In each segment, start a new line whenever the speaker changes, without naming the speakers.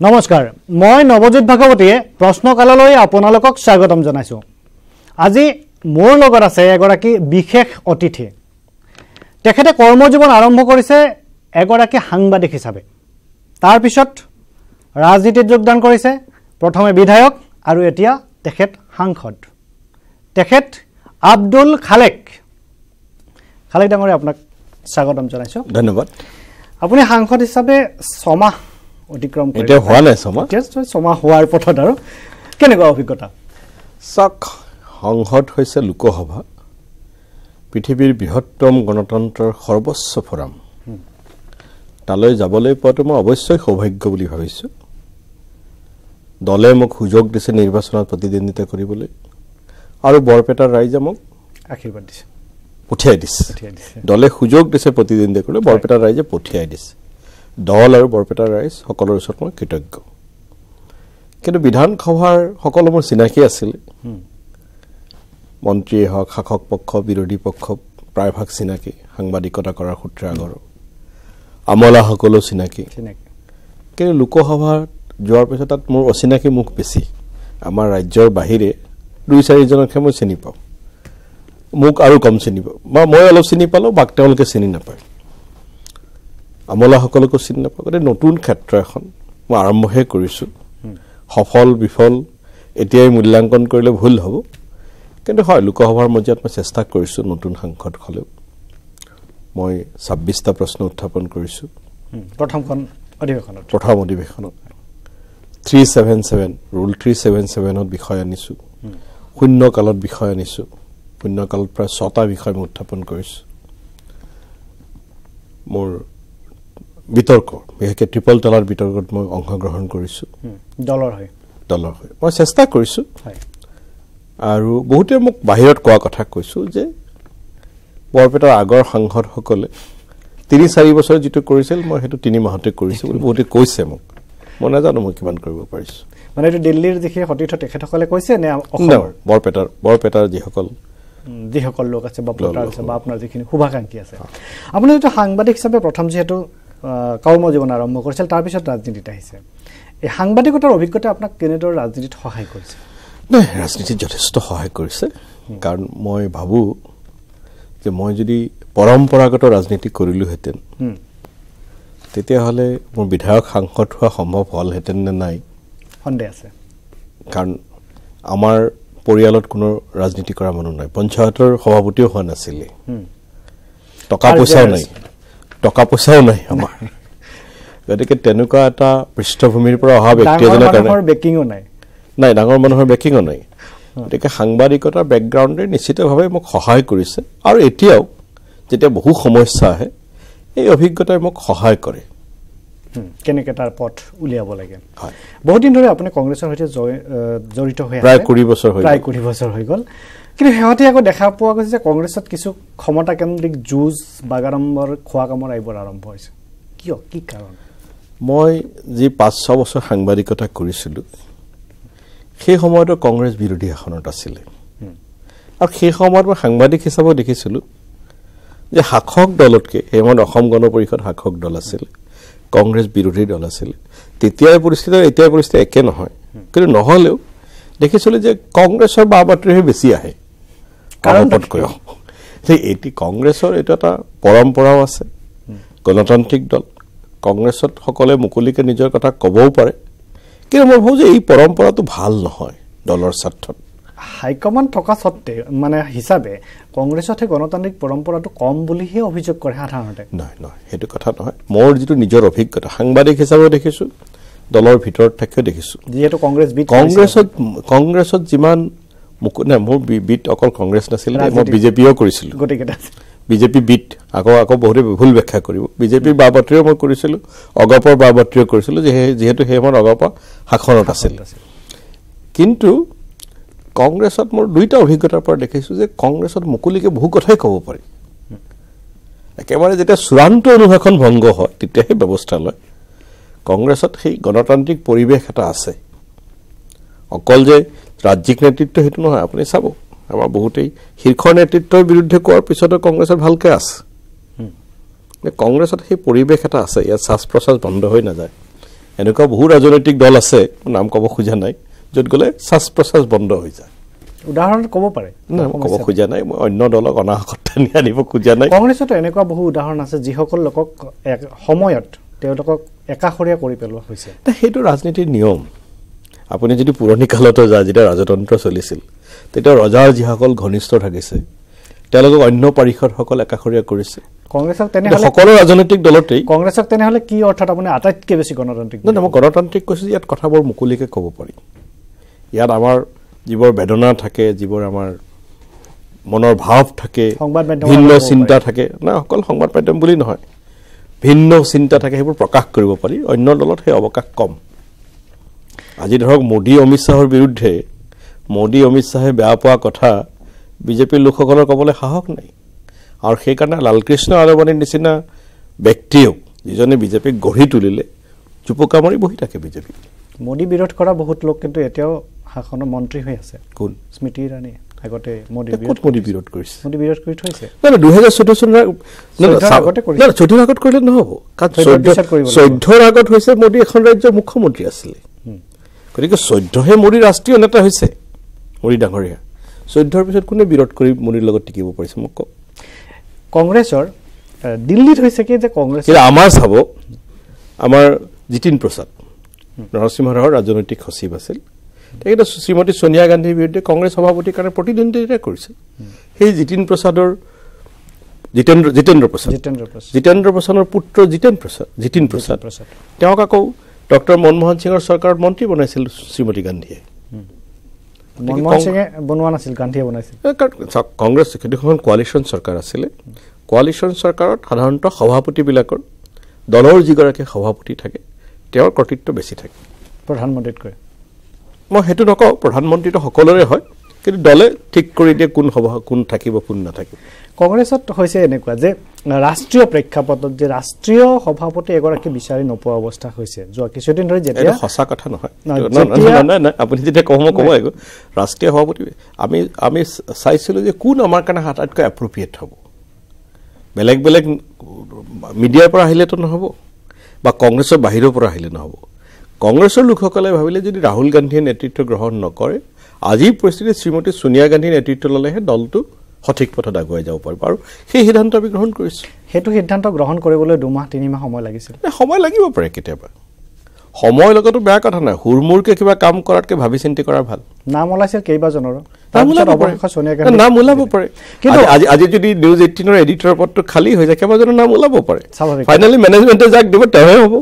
নমস্কাৰ মই নৱজিৎ ভাগৱতীয়ে প্ৰশ্নকাললৈ আপোনালোকক স্বাগতম জনাইছোঁ। আজি মোৰ লগত আছে এগৰাকী বিশেষ অতিথি। তেখেতে কৰ্মজীৱন আৰম্ভ কৰিছে এগৰাকী সাংবাদিক হিচাপে। তাৰপিছত ৰাজনীতিত যোগদান কৰিছে প্ৰথমে বিধায়ক আৰু এতিয়া তেখেত সাংসদ। তেখেত আব্দুল খালেক। খালেক ডাঙৰীয়া আপোনাক স্বাগতম জনাইছোঁ।
ধন্যবাদ।
আপুনি সাংসদ হিচাপে ছমাহ অতিক্ৰম কৰিলে।
এতিয়া হোৱা নাই ছমাহ?
এতিয়া ছমাহ হোৱাৰ পথত আৰু। কেনেকুৱা অভিজ্ঞতা?
চাওক সংসদ হৈছে লোকসভা। পৃথিৱীৰ বৃহত্তম গণতন্ত্ৰৰ সৰ্বোচ্চ ফৰাম। তালৈ যাবলৈ পোৱাটো মই অৱশ্যেই সৌভাগ্য বুলি ভাবিছোঁ। দলে মোক সুযোগ দিছে নিৰ্বাচনত প্ৰতিদ্বন্দ্বিতা কৰিবলৈ। আৰু বৰপেটাৰ ৰাইজে মোক
আশীৰ্বাদ দিছে।
পঠিয়াই দিছে। দলে সুযোগ দিছে প্ৰতিদ্বন্দ্বিতা কৰিবলৈ বৰপেটাৰ ৰাইজে পঠিয়াই দিছে। দল আৰু বৰপেটাৰ ৰাইজ সকলোৰে ওচৰত মই কৃতজ্ঞ। কিন্তু বিধানসভাৰ সকলো মোৰ চিনাকি আছিলে। মন্ত্ৰীয়ে হওক শাসক পক্ষ বিৰোধী পক্ষ প্ৰায়ভাগ চিনাকি সাংবাদিকতা কৰাৰ সূত্ৰে আগৰো। আমলাসকলো চিনাকি। কিন্তু লোকসভাত যোৱাৰ পিছত তাত মোৰ অচিনাকি মুখ বেছি। আমাৰ ৰাজ্যৰ বাহিৰে দুই চাৰিজনকহে মই চিনি পাওঁ। মোক আৰু কম চিনি পাওঁ। বা মই অলপ চিনি পালোঁ বাক তেওঁলোকে চিনি নাপায়। আমলাসকলকো চিনি নাপাওঁ। গতিকে নতুন ক্ষেত্ৰ এখন মই আৰম্ভহে কৰিছোঁ। সফল বিফল এতিয়াই মূল্যাংকন কৰিলে ভুল হ'ব। কিন্তু হয় লোকসভাৰ মজিয়াত মই চেষ্টা কৰিছোঁ নতুন সাংসদ হ'লেও। মই ছাব্বিছটা প্ৰশ্ন উত্থাপন কৰিছোঁ।
প্ৰথমখন অধিৱেশনত।
প্ৰথম অধিৱেশনত। Three seven seven rule three seven ছেভেনত বিষয় আনিছোঁ। শূন্যকালত বিষয় আনিছোঁ। শূন্যকালত প্ৰায় ছটা বিষয় মই উত্থাপন কৰিছোঁ। মোৰ বিতৰ্ক বিশেষকৈ ট্ৰিপল তলাৰ বিতৰ্কত মই অংশগ্ৰহণ কৰিছোঁ।
দলৰ হৈ।
দলৰ হৈ। মই চেষ্টা কৰিছোঁ।
হয়।
আৰু বহুতে মোক বাহিৰত কোৱা কথা কৈছোঁ যে বৰপেটাৰ আগৰ সাংসদসকলে তিনি চাৰি বছৰ যিটো কৰিছিল মই সেইটো তিনি মাহতে কৰিছোঁ বুলি বহুতে কৈছে মোক। মই নাজানো মই কিমান কৰিব পাৰিছোঁ।
মানে এইটো দিল্লীৰ যিখিনি সতীৰ্থ তেখেতসকলে কৈছে নে
বৰপেটাৰ বৰপেটাৰ যিসকল
যিসকল লোক আছে বা আপোনাৰ যিখিনি শুভাকাংক্ষী আছে। আপুনি যিটো সাংবাদিক হিচাপে প্ৰথম যিহেতু কৰ্মজীৱন আৰম্ভ কৰিছিল তাৰপিছত ৰাজনীতিত আহিছে। এই সাংবাদিকতাৰ অভিজ্ঞতা আপোনাক কেনেদৰে ৰাজনীতিত সহায় কৰিছে?
নাই ৰাজনীতিত যথেষ্ট সহায় কৰিছে। কাৰণ মই ভাবোঁ যে মই যদি পৰম্পৰাগত ৰাজনীতি কৰিলোহেঁতেন তেতিয়াহ'লে মোৰ বিধায়ক সাংসদ হোৱা সম্ভৱ হ'লহেঁতেন নে নাই?
সন্দেহ আছে।
কাৰণ আমাৰ পৰিয়ালত কোনো ৰাজনীতি কৰা মানুহ নাই। পঞ্চায়তৰ সভাপতিও হোৱা নাছিলে। টকা পইচাও নাই। টকা পইচাও নাই আমাৰ। গতিকে তেনেকুৱা এটা পৃষ্ঠভূমিৰ পৰা অহা ব্যক্তি এজনৰ কাৰণে
বেকিঙো নাই।
নাই ডাঙৰ মানুহৰ বেকিঙো নাই। গতিকে সাংবাদিকতাৰ বেকগ্ৰাউণ্ডে নিশ্চিতভাৱে মোক সহায় কৰিছে। আৰু এতিয়াও যেতিয়া বহু সমস্যা আহে এই অভিজ্ঞতাই মোক সহায় কৰে।
কেনেকে তাৰ পথ উলিয়াব লাগে?
হয়।
বহুত দিন ধৰি আপুনি কংগ্ৰেছৰ সৈতে জড়িত হৈ
প্ৰায় কুৰি বছৰ
প্ৰায়। কুৰি বছৰ হৈ গ'ল। কিন্তু শেহতীয়াকৈ দেখা পোৱা গৈছে যে কংগ্ৰেছত কিছু ক্ষমতাকেন্দ্ৰিক যুঁজ বাগাড়ম্বৰ খোৱা কামৰ এইবোৰ আৰম্ভ হৈছে। কিয়? কি কাৰণ?
মই যি পাঁচ ছ বছৰ সাংবাদিকতা কৰিছিলোঁ সেই সময়তো কংগ্ৰেছ বিৰোধী আসনত আছিলে। আৰু সেই সময়ত মই সাংবাদিক হিচাপেও দেখিছিলোঁ যে শাসক দলতকৈ সেই সময়ত অসম গণ পৰিষদ শাসক দল আছিলে কংগ্ৰেছ বিৰোধী দল আছিলে তেতিয়াৰ পৰিস্থিতি আৰু এতিয়াৰ পৰিস্থিতি একে নহয়। কিন্তু নহ'লেও দেখিছিলোঁ যে কংগ্ৰেছৰ বা বাতৰিহে বেছি আহে। কাৰণতকৈ যে এটি কংগ্ৰেছৰ এইটো এটা পৰম্পৰাও আছে। গণতান্ত্ৰিক দল। কংগ্ৰেছত সকলে মুকলিকে নিজৰ কথা ক'বও পাৰে। কিন্তু মই ভাবোঁ যে এই পৰম্পৰাটো ভাল নহয় দলৰ স্বাৰ্থত।
হাইকমাণ্ড থকা স্বত্তে মানে হিচাপে কংগ্ৰেছতহে গণতান্ত্ৰিক পৰম্পৰাটো কম বুলিহে অভিযোগ কৰে সাধাৰণতে।
নহয় নহয় সেইটো কথা নহয়। মোৰ যিটো নিজৰ অভিজ্ঞতা সাংবাদিক হিচাপেও দেখিছোঁ দলৰ ভিতৰত থাকিও দেখিছোঁ।
যিহেতু কংগ্ৰেছ
কংগ্ৰেছত কংগ্ৰেছত যিমান মুকু নাই মোৰ বিট অকল কংগ্ৰেছ নাছিলে মই বিজেপিও কৰিছিলোঁ। বিজেপি বিট আকৌ আকৌ বহুতে ভুল ব্যাখ্যা কৰিব। বিজেপিৰ বা বাতৰিও মই কৰিছিলোঁ অগপৰ বা বাতৰিও কৰিছিলোঁ যিহে- যিহেতু সেই সময়ত অগপ শাসনত আছিল। কিন্তু কংগ্ৰেছত মোৰ দুইটা অভিজ্ঞতাৰ পৰা দেখিছোঁ যে কংগ্ৰেছত মুকলিকে বহু কথাই ক'ব পাৰি। একেবাৰে যেতিয়া চূড়ান্ত অনুশাসন ভংগ হয় তেতিয়াহে ব্যৱস্থা লয়। কংগ্ৰেছত সেই গণতান্ত্ৰিক পৰিৱেশ এটা আছে। অকল যে ৰাজ্যিক নেতৃত্ব সেইটো নহয় আপুনি চাব। আমাৰ বহুতেই শীৰ্ষ নেতৃত্বৰ বিৰুদ্ধে কোৱাৰ পিছতো কংগ্ৰেছত ভালকৈ আছে। কংগ্ৰেছত সেই পৰিৱেশ এটা আছে ইয়াত শ্বাস প্ৰশ্বাস বন্ধ হৈ নাযায়। এনেকুৱা বহু ৰাজনৈতিক দল আছে নাম ক'ব খোজা নাই য'ত গ'লে শ্বাস প্ৰশ্বাস বন্ধ হৈ যায়।
উদাহৰণ ক'ব পাৰে।
নাই মই ক'ব খোজা নাই মই অন্য দলক অনাহকতা নি আনিব খোজা নাই।
কংগ্ৰেছতো এনেকুৱা বহু উদাহৰণ আছে যিসকল লোকক এক- সময়ত তেওঁলোকক একাষৰীয়া কৰি পেলোৱা হৈছে।
সেইটো ৰাজনীতিৰ নিয়ম। আপুনি যদি পুৰণি কালতো যায় যেতিয়া ৰাজতন্ত্ৰ চলিছিল তেতিয়া ৰজাৰ যিসকল ঘনিষ্ঠ থাকিছে তেওঁলোকক অন্য পাৰিষদসকল একাষৰীয়া কৰিছে।
কংগ্ৰেছক
কিন্তু
তেনেহ'লে
সকলো ৰাজনৈতিক দলতেই
কংগ্ৰেছক তেনেহ'লে কি অৰ্থত আপুনি আটাইতকৈ বেছি গণতান্ত্ৰিক
নহয় মই গণতান্ত্ৰিক কৈছোঁ ইয়াত কথাবোৰ মুকলিকৈ ক'ব পাৰি। ইয়াত আমাৰ যিবোৰ বেদনা থাকে যিবোৰ আমাৰ মনৰ ভাৱ থাকে ভিন্ন চিন্তা থাকে। না অকল সংবাদ মাধ্যম বুলি নহয় ভিন্ন চিন্তা থাকে সেইবোৰ প্ৰকাশ কৰিব পাৰি। অন্য দলত সেই অৱকাশ কম। আজি ধৰক মোদী অমিত শ্বাহৰ বিৰুদ্ধে মোদী অমিত শ্বাহে বেয়া পোৱা কথা বিজেপিৰ লোকসকলৰ ক'বলৈ সাহস নাই। আৰু সেইকাৰণে লালকৃষ্ণ আদৱানীৰ নিচিনা ব্যক্তিয়েও যিজনে বিজেপিক গঢ়ি তুলিলে জুপুকা মাৰি বহি থাকে বিজেপি।
মোদী বিৰোধ কৰা বহুত লোক কিন্তু এতিয়াও শাসনৰ মন্ত্ৰী হৈ আছে।
কোন?
স্মৃতি ইৰাণী আগতে মোদী
ক'ত
বিৰোধ
মোদী বিৰোধ কৰিছে?
মোদী বিৰোধ কৰি থৈছে।
নাই নাই দুহেজাৰ চৈধ্য চনৰ আগ- নাই, নাই,
চৈধ্যৰ
চাওক,
আগতে কৰিছে।
নাই, নাই, চৈধ্যৰ আগত কৰিলে নহ'ব। কাৰণ
চৈধ্যৰ
চৈধ্য
পিছত কৰিব লাগিব।
চৈধ্যৰ আগত হৈছে মোদী এখন ৰাজ্যৰ মুখ্যমন্ত্ৰী আছিলে। গতিকে চৈধ্যহে মোদী ৰাষ্ট্ৰীয় নেতা হৈছে মোদী ডাঙৰীয়া। চৈধ্যৰ পিছত কোনে বিৰোধ কৰি মোদীৰ লগত টিকিব পাৰিছে মোক কওক?
কংগ্ৰেছৰ দিল্লীত হৈছে কি যে কংগ্ৰেছ
আমাৰ চাব আমাৰ জিতিন প্ৰসাদ নৰসিংহ ৰাওৰ ৰাজনৈতিক সচিব আছিল। তেখেতে শ্ৰীমতী ছোনিয়া গান্ধীৰ বিৰুদ্ধে কংগ্ৰেছ সভাপতিৰ কাৰণে প্ৰতিদ্বন্দ্বিতা কৰিছিল সেই জিতিন প্ৰসাদৰ জিতেন্দ্ৰ জিতেন্দ্ৰ প্ৰসাদ।
জিতেন্দ্ৰ প্ৰসাদ।
জিতেন্দ্ৰ প্ৰসাদৰ পুত্ৰ জিতেন প্ৰসাদ জিতিন প্ৰসাদ।
প্ৰসাদ।
তেওঁক আকৌ ডক্টৰ মনমোহন সিঙৰ চৰকাৰত মন্ত্ৰী বনাইছিল শ্ৰীমতী গান্ধীয়ে। কংগ্ৰেছ সেইখন কোৱালিশ্যন চৰকাৰ আছিলে। কোৱালিশ্যন চৰকাৰত সাধাৰণতে সভাপতিবিলাকৰ দলৰ যিগৰাকী সভাপতি থাকে তেওঁৰ কৰ্তৃত্ব বেছি থাকে।
প্ৰধানমন্ত্ৰীতকৈ?
মই সেইটো নকওঁ প্ৰধানমন্ত্ৰীটো সকলোৰে হয়। কিন্তু দলে ঠিক কৰি দিয়ে কোন সভা কোন থাকিব কোন নাথাকিব।
কংগ্ৰেছত হৈছে এনেকুৱা যে ৰাষ্ট্ৰীয় প্ৰেক্ষাপটত যে ৰাষ্ট্ৰীয় সভাপতি এগৰাকী বিচাৰি নোপোৱা অৱস্থা হৈছে যোৱা কিছুদিন ধৰি যেতিয়া
সঁচা কথা নহয়। নাই নাই আপুনি যেতিয়া কওঁ মই ক'ব লাগিব ৰাষ্ট্ৰীয় সভাপতি আমি আমি চাইছিলোঁ যে কোন আমাৰ কাৰণে আটাইতকৈ এপ্ৰপ্ৰিয়েট হ'ব। বেলেগ বেলেগ মিডিয়াৰ পৰা আহিলেতো নহ'ব বা কংগ্ৰেছৰ বাহিৰৰ পৰা আহিলে নহ'ব। কংগ্ৰেছৰ লোকসকলে ভাবিলে যদি ৰাহুল গান্ধীয়ে নেতৃত্ব গ্ৰহণ নকৰে আজিৰ পৰিস্থিতিত শ্ৰীমতী ছোনিয়া গান্ধীৰ নেতৃত্ব ল'লেহে দলটো সঠিক পথত আগুৱাই যাব পাৰিব আৰু সেই সিদ্ধান্ত আমি গ্ৰহণ কৰিছোঁ।
সেইটো সিদ্ধান্ত গ্ৰহণ কৰিবলৈ দুমাহ তিনিমাহ সময় লাগিছিল।
সময় লাগিব পাৰে কেতিয়াবা। সময়ৰ লগতো বেয়া কথা নাই হুৰমুৰকে কিবা কাম কৰাতকৈ ভাবি চিন্তি কৰা ভাল।
নাম ওলাইছিল কেইবাজনৰো।
নাম ওলাব পাৰে।
কিন্তু
আজি- যদি নিউজ এইটিনৰ এডিটৰৰ পদটো খালী হৈ যায় কেইবাজনৰ নাম ওলাব পাৰে। ফাইনেলি মেনেজমেণ্টে যাক দিব তেওঁহে হ'ব।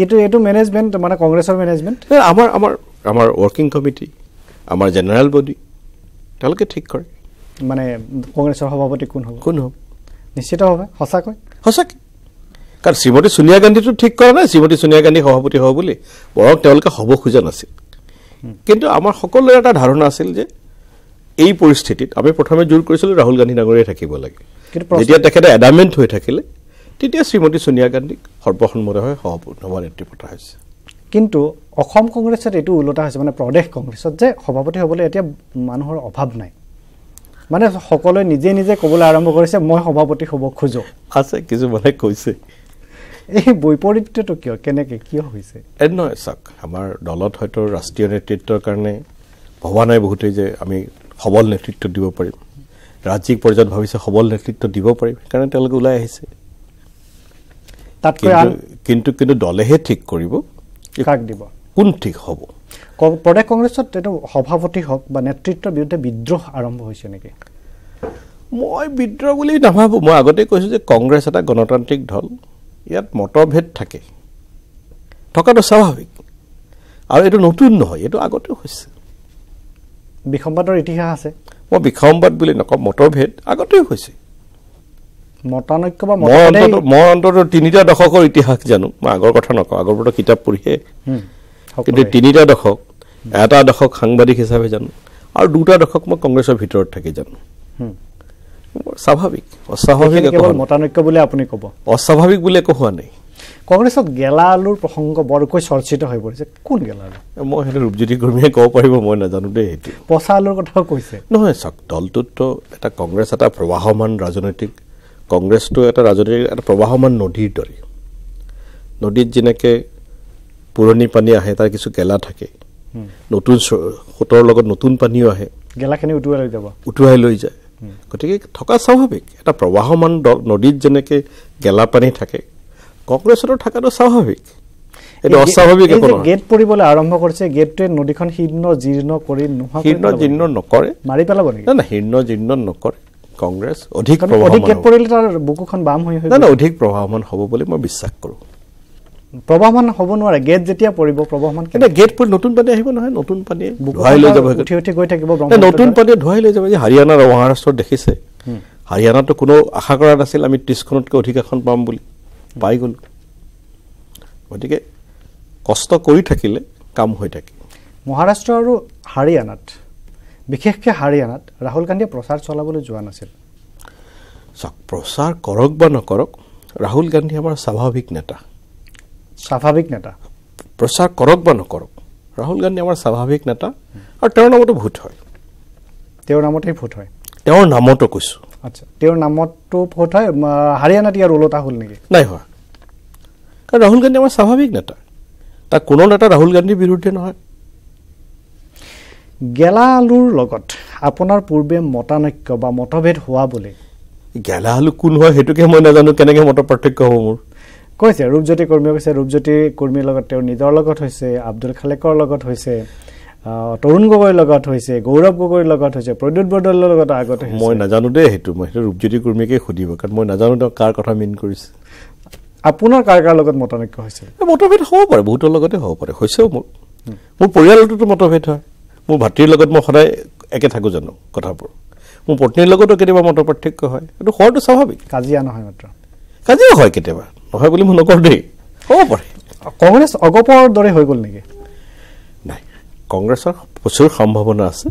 এইটো এইটো মেনেজমেণ্ট মানে কংগ্ৰেছৰ মেনেজমেণ্ট
আমাৰ আমাৰ আমাৰ ৱৰ্কিং কমিটি আমাৰ জেনেৰেল বডি তেওঁলোকে ঠিক কৰে।
মানে কংগ্ৰেছৰ সভাপতি কোন হ'ব?
কোন হ'ব?
নিশ্চিতভাৱে সঁচাকৈ?
সঁচাকৈ। কাৰণ শ্ৰীমতী ছোনিয়া গান্ধীটো ঠিক কৰা নাই শ্ৰীমতী ছোনিয়া গান্ধী সভাপতি হ'ব বুলি। বৰং তেওঁলোকে হ'ব খোজা নাছিল। কিন্তু আমাৰ সকলোৰে এটা ধাৰণা আছিল যে এই পৰিস্থিতিত আমি প্ৰথমে জোৰ কৰিছিলোঁ ৰাহুল গান্ধী ডাঙৰীয়াই থাকিব লাগে। যেতিয়া তেখেতে এডামেণ্ট হৈ থাকিলে তেতিয়া শ্ৰীমতী ছোনিয়া গান্ধীক সৰ্বসন্মতভাৱে সভাপতি সভা নেত্ৰী পতা হৈছে।
কিন্তু অসম কংগ্ৰেছত এইটো ওলোটা হৈছে মানে প্ৰদেশ কংগ্ৰেছত যে সভাপতি হ'বলৈ এতিয়া মানুহৰ অভাৱ নাই। মানে সকলোৱে নিজে নিজে ক'বলৈ আৰম্ভ কৰিছে মই সভাপতি হ'ব খোজোঁ।
আছে কিছুমানে কৈছে।
এই বৈপৰীত্যটো কিয়? কেনেকৈ? কিয় হৈছে?
নহয় চাওক আমাৰ দলত হয়তো ৰাষ্ট্ৰীয় নেতৃত্বৰ কাৰণে ভবা নাই বহুতেই যে আমি সবল নেতৃত্ব দিব পাৰিম। ৰাজ্যিক পৰ্যায়ত ভাবিছে সবল নেতৃত্ব দিব পাৰিম সেইকাৰণে তেওঁলোকে ওলাই আহিছে।
তাতকৈ
কিন্তু কিন্তু দলেহে ঠিক কৰিব।
কাক দিব?
কোন ঠিক হ'ব?
প্ৰদেশ কংগ্ৰেছত এইটো সভাপতি হওক বা নেতৃত্বৰ বিৰুদ্ধে বিদ্ৰোহ আৰম্ভ হৈছে নেকি?
মই বিদ্ৰোহ বুলি নাভাবোঁ। মই আগতেই কৈছোঁ যে কংগ্ৰেছ এটা গণতান্ত্ৰিক দল। ইয়াত মতভেদ থাকে। থকাটো স্বাভাৱিক। আৰু এইটো নতুন নহয় এইটো আগতেও হৈছে।
বিসম্বাদৰ ইতিহাস আছে।
মই বিসম্বাদ বুলি নকওঁ মতভেদ আগতেও হৈছে।
মতানৈক্য বা
মই অন্তত অন্তত তিনিটা দশকৰ ইতিহাস জানো। মই আগৰ কথা নকওঁ আগৰ পৰা কিতাপ পঢ়িহে। কিন্তু। তিনিটা দশক এটা দশক সাংবাদিক হিচাপে জানো আৰু দুটা দশক মই কংগ্ৰেছৰ ভিতৰত থাকি জানো। স্বাভাৱিক অস্বাভাৱিক।
মতানৈক্য বুলি আপুনি ক'ব?
অস্বাভাৱিক বুলি একো হোৱা নাই।
কংগ্ৰেছত গেলা আলুৰ প্ৰসংগ বৰকৈ চৰ্চিত হৈ পৰিছে। কোন গেলা আলু?
মই সেইটো ৰূপজ্যোতি কৰ্মীয়ে ক'ব পাৰিব মই নাজানো দেই সেইটো।
পচা আলুৰ কথাও কৈছে।
নহয় চাওক দলটোততো এটা কংগ্ৰেছ এটা প্ৰবাহমান ৰাজনৈতিক কংগ্ৰেছটো এটা ৰাজনৈতিক এটা প্ৰবাহমান নদীৰ দৰে। নদীত যেনেকৈ পুৰণি পানী আহে তাৰ কিছু গেলা থাকে। নতুন সোঁতৰ লগত নতুন পানীও আহে।
গেলাখিনি উটুৱাই লৈ যাব।
উটুৱাই লৈ যায়। গতিকে থকা স্বাভাৱিক। এটা প্ৰবাহমান দ- নদীত যেনেকে গেলা পানী থাকে কংগ্ৰেছতো থকাটো স্বাভাৱিক। এইটো অস্বাভাৱিক
গেট পৰিবলৈ আৰম্ভ কৰিছে গেটটোৱে নদীখন শীৰ্ণ জীৰ্ণ কৰি নোহোৱা
শীৰ্ণ। জীৰ্ণ নকৰে।
মাৰি পেলাব নেকি?
নাই নাই শীৰ্ণ জীৰ্ণ নকৰে। কংগ্ৰেছ অধিক
অধিক। পৰিলে তাৰ বুকুখন বাম হৈ
নাই। নাই অধিক প্ৰভাৱমান হ'ব বুলি মই বিশ্বাস কৰোঁ।
প্ৰবাহমান হ'ব নোৱাৰে গেট যেতিয়া পৰিব প্ৰবাহমান কেনে
এতিয়া গেট পৰি নতুন পানী আহিব নহয় নতুন পানী
বুকুখন
ধুৱাই লৈ যাব
উঠি উঠি গৈ থাকিব
নতুন। পানীয়ে ধুৱাই লৈ যাব যে হাৰিয়ানা আৰু মহাৰাষ্ট্ৰত দেখিছে হাৰিয়ানাতো কোনো আশা কৰা নাছিল আমি ত্ৰিছখনতকৈ অধিক আসন পাম বুলি। পাই গ'লো। গতিকে কষ্ট কৰি থাকিলে কাম হৈ থাকে।
মহাৰাষ্ট্ৰ আৰু হাৰিয়ানাত বিশেষকৈ হাৰিয়ানাত ৰাহুল গান্ধীয়ে প্ৰচাৰ চলাবলৈ যোৱা নাছিল।
চাওক প্ৰচাৰ কৰক বা নকৰক ৰাহুল গান্ধী আমাৰ স্বাভাৱিক নেতা।
স্বাভাৱিক নেতা।
প্ৰচাৰ কৰক বা নকৰক ৰাহুল গান্ধী আমাৰ স্বাভাৱিক নেতা আৰু তেওঁৰ নামতো ভোট হয়।
তেওঁৰ নামতেই ভোট হয়।
তেওঁৰ নামতো কৈছোঁ।
আচ্ছা তেওঁৰ নামতো ভোট হয় হাৰিয়ানাত ইয়াৰ ওলোটা হ'ল নেকি?
নাই হোৱা। কাৰণ ৰাহুল গান্ধী আমাৰ স্বাভাৱিক নেতা। তাক কোনো নেতা ৰাহুল গান্ধীৰ বিৰুদ্ধে নহয়।
গেলা আলুৰ লগত আপোনাৰ পূৰ্বে মতানৈক্য বা মতভেদ হোৱা বুলি।
গেলা আলু কোন হয় সেইটোকে মই নাজানো কেনেকে মত পাৰ্থক্য হ'ব মোৰ?
কৈছে ৰূপজ্যোতি কৰ্মীয়ে কৈছে ৰূপজ্যোতি কৰ্মীৰ লগত তেওঁৰ নিজৰ লগত হৈছে আব্দুল খালেকৰ লগত হৈছে তৰুণ গগৈৰ লগত হৈছে গৌৰৱ গগৈৰ লগত হৈছে প্ৰদ্যুৎ বৰদলৈৰ লগত আগতে হৈছে।
মই নাজানো দেই সেইটো মই সেইটো ৰূপজ্যোতি কৰ্মীকে সুধিব কাৰণ মই নাজানো তেওঁ কাৰ কথা মিন কৰিছে।
আপোনাৰ কাৰ কাৰ লগত মতানৈক্য
এই মতভেদ হ'ব পাৰে বহুতৰ লগতে হ'ব পাৰে হৈছেও মোৰ। মোৰ পৰিয়ালটোতো মতভেদ হয়। মোৰ ভাতৃৰ লগত মই সদায় একে থাকোঁ জানো কথাবোৰ। মোৰ পত্নীৰ লগতো কেতিয়াবা মত পাৰ্থক্য হয়। সেইটো হোৱাটো স্বাভাৱিক।
কাজিয়া নহয় মাত্ৰ।
কাজিয়া হয় কেতিয়াবা। নহয় বুলি মই নকওঁ দেই। হ'ব পাৰে।
কংগ্ৰেছ অগপৰ দৰে হৈ গ'ল নেকি?
নাই। কংগ্ৰেছৰ প্ৰচুৰ সম্ভাৱনা আছে।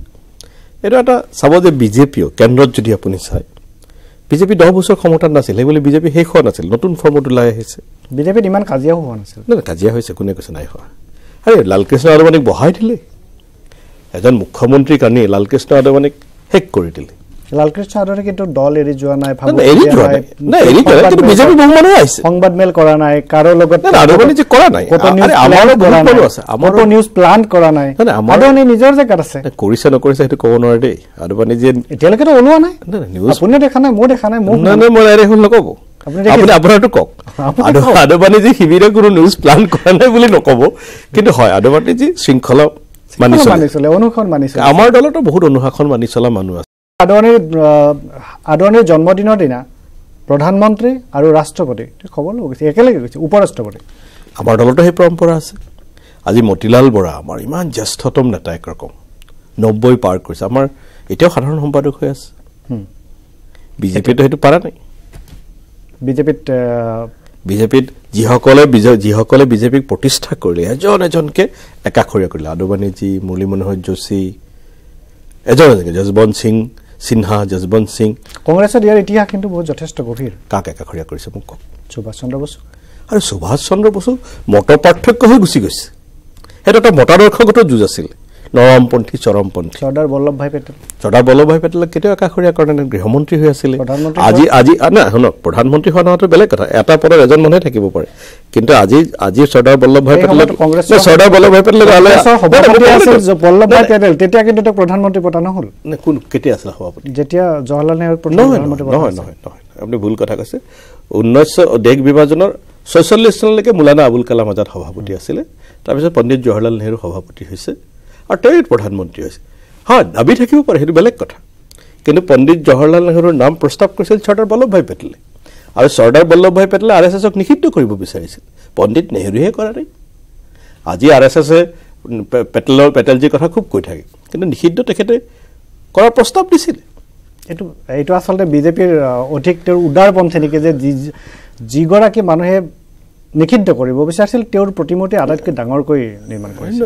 এইটো এটা চাব যে বিজেপিও কেন্দ্ৰত যদি আপুনি চায় বিজেপি দহ বছৰ ক্ষমতাত নাছিল। সেইবুলি বিজেপি শেষ হোৱা নাছিল। নতুন ফৰ্মত ওলাই আহিছে।
বিজেপিত ইমান কাজিয়াও হোৱা নাছিল।
নাই, কাজিয়া হৈছে কোনে কৈছে নাই হোৱা। আৰে লালকৃষ্ণ আদৱানীক বহাই দিলে। এজন মুখ্যমন্ত্ৰীক আনি লালকৃষ্ণ আদৱানীক শেষ কৰি দিলে।
লালকৃষ্ণ আদৰে কিন্তু দল এৰি যোৱা নাই সংবাদ মেল কৰা নাই কাৰো লগত
যে
নিউজ প্লেন কৰা নাই। নিজৰ জেগাত আছে।
কৰিছে নকৰিছে সেইটো ক'ব নোৱাৰে দেই। আদৱানী যে
এতিয়ালৈকেতো ওলোৱা নাই। আপুনিও দেখা নাই মই দেখা নাই
মই ডাইৰেক্ট হ'ল নক'ব।
আপুনি
আপোনাৰটো কওক।
আপুনি
আদ-
কওক।
আদৱানীজী শিবিৰে কোনো নিউজ প্লান কৰা নাই বুলি নক'ব। কিন্তু হয় আদৱানীজী শৃংখলা মানি চলে।
অনুসৰণ মানি চলে।
আমাৰ দলতো বহুত অনুশাসন মানি চলা মানুহ আছে।
আদৰণিৰ আদৰণিৰ জন্মদিনৰ দিনা প্ৰধানমন্ত্ৰী আৰু ৰাষ্ট্ৰপতি খবৰ ল'ব গৈছে একেলগে গৈছে উপ ৰাষ্ট্ৰপতি
আমাৰ দলতো সেই পৰম্পৰা আছে। আজি মতিলাল বৰা আমাৰ ইমান জ্যেষ্ঠতম নেতা একৰকম নব্বৈ পাৰ কৰিছে। আমাৰ এতিয়াও সাধাৰণ সম্পাদক হৈ আছে। বিজেপিতো সেইটো পাৰা নাই।
বিজেপিত
বিজেপিত যিসকলে যিসকলে বিজেপিক প্ৰতিষ্ঠা কৰিলে এজন এজনকে একাষৰীয়া কৰিলে। আদৱানীজী মুৰলী মনোহৰ যোশী এজন এজনকে যশবন্ত সিং সিনহা যশবন্ত সিং।
কংগ্ৰেছত ইয়াৰ ইতিহাস কিন্তু বহুত যথেষ্ট গভীৰ।
কাক একাষৰীয়া কৰিছে মোক কওক?
সুভাষ চন্দ্ৰ বসু।
আৰু সুভাষ চন্দ্ৰ বসু মত পাৰ্থক্য হৈ গুচি গৈছে। সেইটো এটা মতাদৰ্শগত যুঁজ আছিল। নৰমপন্থী চৰমপন্থী।
চৰ্দাৰ বল্লভ ভাই পেটেল।
চৰ্দাৰ বল্লভভাই পেটেলক কেতিয়াও একাষৰীয়া কৰা গৃহমন্ত্ৰী হৈ আছিলে। আজি আজি নাই শুনক প্ৰধানমন্ত্ৰী হোৱা নোহোৱাটো বেলেগ কথা এটা পদত এজন মানুহে থাকিব পাৰে। কিন্তু আজি আজি চৰ্দাৰ বল্লভভাই
সেই
পেটেলক চৰ্দাৰ বল্লভভাই পেটেলক নাই,
আছিল
নাই,
বল্লভ ভাই পেটেল তেতিয়া কিন্তু তেওঁক প্ৰধানমন্ত্ৰী পতা নহ'ল।
কোন কেতিয়া আছিলে সভাপতি?
যেতিয়া জৱাহৰলাল নেহৰু
নহয়। নহয় নহয় আপুনি ভুল কথা কৈছে। ঊনৈছশ দেশ বিভাজনৰ ছয়চল্লিছ চনলৈকে মৌলানা আবুল কালাম আজাদ সভাপতি আছিলে। তাৰপিছত পণ্ডিত জৱাহৰলাল নেহৰু সভাপতি হৈছে। আৰু তেওঁ প্ৰধানমন্ত্ৰী হৈছে। হয় দাবী থাকিব পাৰে সেইটো বেলেগ কথা। কিন্তু পণ্ডিত জৱাহৰলাল নেহৰুৰ নাম প্ৰস্তাৱ কৰিছিল চৰ্দাৰ বল্লভভাই পেটেলে। আৰু চৰ্দাৰ বল্লভভাই পেটেলে আৰ এছ এছক নিষিদ্ধ কৰিব বিচাৰিছিল। পণ্ডিত নেহৰুহে কৰা নাই। আজি আৰ এছ এছে পেটেলৰ পেটেলজীৰ কথা খুব কৈ থাকে। কিন্তু নিষিদ্ধ তেখেতে কৰাৰ প্ৰস্তাৱ দিছিলে।
এইটো এইটো আচলতে বিজেপিৰ অধিক তেওঁৰ উদাৰপন্থী নেকি যে যি- যিগৰাকী মানুহে নিষিদ্ধ কৰিব বিচাৰিছিল তেওঁৰ প্ৰতিমূৰ্তি আটাইতকৈ ডাঙৰকৈ নিৰ্মাণ কৰিছিল।